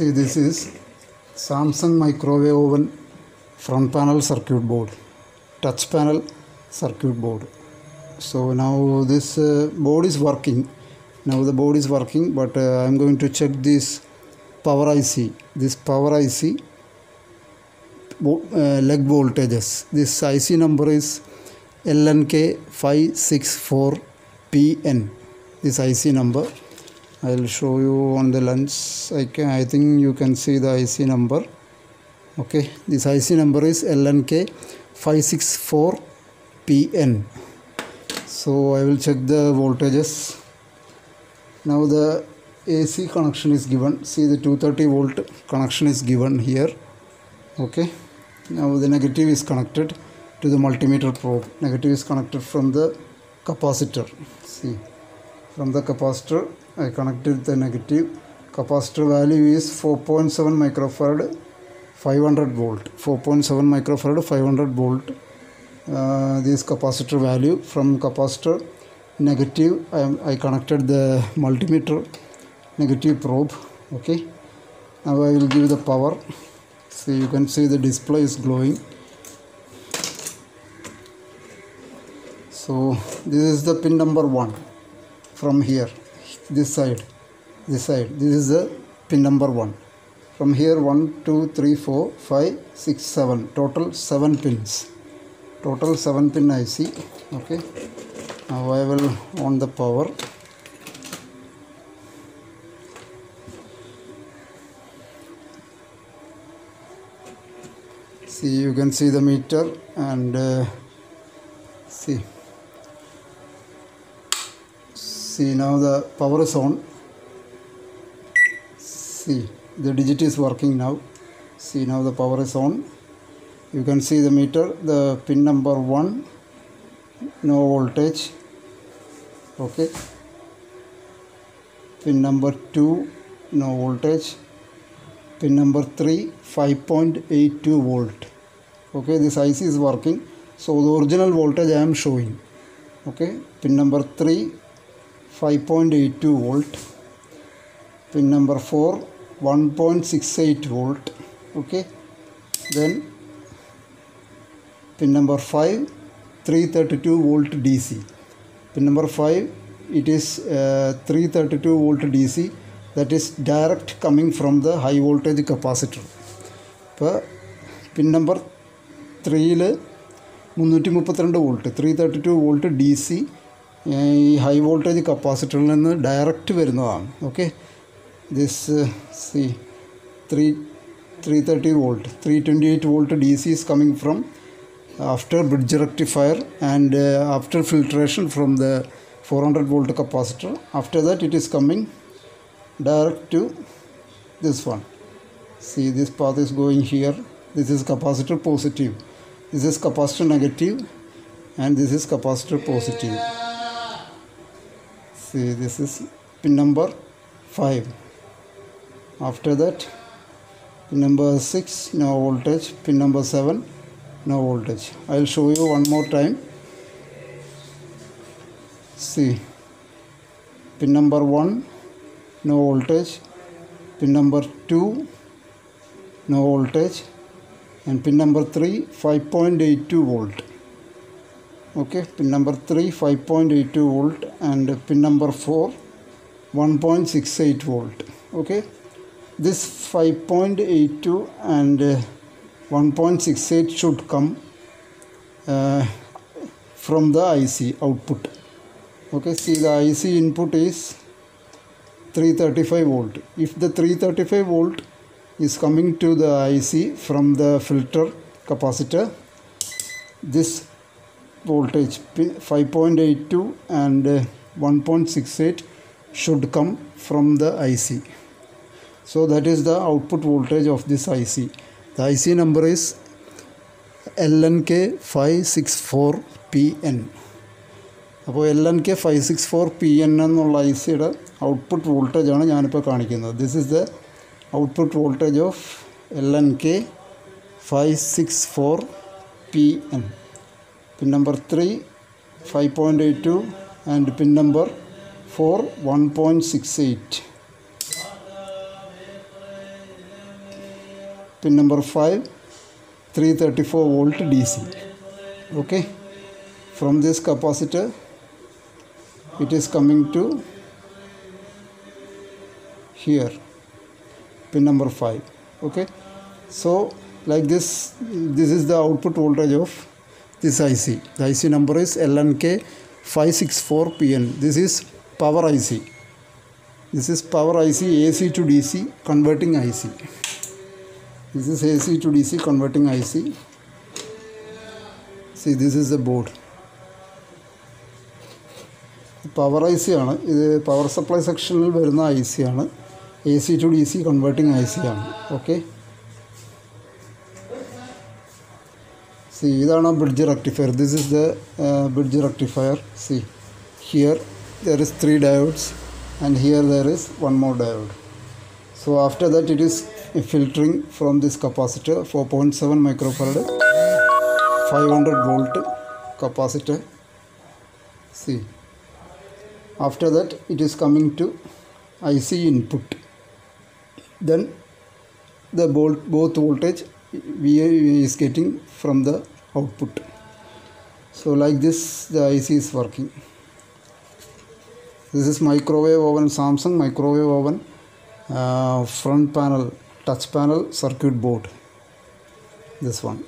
See, this is Samsung microwave oven front panel circuit board, touch panel circuit board. So now this uh, board is working. Now the board is working, but uh, I'm going to check this power IC. This power IC uh, leg voltages. This IC number is LNK564PN. This IC number. I'll show you on the lens. I can. I think you can see the IC number. Okay. This IC number is LNK564PN. So I will check the voltages. Now the AC connection is given. See the 230 volt connection is given here. Okay. Now the negative is connected to the multimeter probe. Negative is connected from the capacitor. See from the capacitor I connected the negative. Capacitor value is 4.7 microfarad 500 volt. 4.7 microfarad 500 volt. Uh, this capacitor value. From capacitor negative. I, am- I connected the multimeter negative probe. Okay. Now I will give the power. See you can see the display is glowing. So this is the pin number one from here this side this side. This is the pin number one. From here 1 2 3 4 5 6 7 total 7 pins. Total 7 pin IC okay. Now I will on the power. See you can see the meter and uh, see see now the power is on see the digit is working now. See now the power is on you can see the meter the pin number 1 no voltage. Okay. Pin number 2 no voltage. Pin number 3 5.82 volt. Okay this IC is working. So the original voltage I am showing. Okay pin number 3 five point eight two volt pin number four one point six eight volt okay then pin number five three thirty two volt D C pin number five it is three thirty two volt D C that is direct coming from the high voltage capacitor ഇപ്പോൾ pin number ത്രീയിൽ മുന്നൂറ്റി മുപ്പത്തിരണ്ട് volt three thirty two volt D C ഈ high voltage കപ്പാസിറ്ററിൽ നിന്ന് direct വരുന്നതാണ്. Okay this C three three thirty volt three twenty eight volt D C is coming from after bridge rectifier and after filtration from the four hundred volt capacitor after that it is coming direct to this one see this path is going here this is capacitor positive this is capacitor negative and this is capacitor positive see this is pin number 5 after that pin number 6 no voltage. Pin number 7 no voltage. I'll show you one more time. See pin number 1 no voltage. Pin number 2 no voltage. And pin number 3 5.82 volt okay pin number 3 5.82 volt and pin number 4 1.68 volt. Okay this 5.82 and uh, 1.68 should come uh, from the IC output. Okay see the IC input is 335 volt. If the 335 volt is coming to the IC from the filter capacitor this voltage pi- 5.82 and uh, 1.68 should come from the IC so that is the output voltage of this IC the IC number is LNK 564PN അപ്പോൾ L N K five six four P N എന്നുള്ള I സിയുടെ output വോൾട്ടേജാണ് ഞാനിപ്പോൾ കാണിക്കുന്നത്. This is the output voltage of L N K five six four P N pin number 3 5.82 and pin number 4 1.68 pin number 5 334 volt DC okay? From this capacitor it is coming to here. Pin number 5 okay? So like this this is the output voltage of this IC the IC number is LNK 564PN this is power IC this is power IC AC to DC converting IC this is AC to DC converting IC see this is the board power I C ആണ് ഇത് power supply സെക്ഷനിൽ വരുന്ന I C ആണ് A C to D C converting I C ആണ് okay C ഇതാണ് bridge rectifier this is the bridge rectifier C here there is three diodes and here there is one more diode so after that it is filtering from this capacitor 4.7 microfarad 500 volt capacitor see after that it is coming to IC input then the bolt, both voltage VA is getting from the output. So like this the IC is working. This is microwave oven Samsung microwave oven uh, front panel touch panel circuit board. This one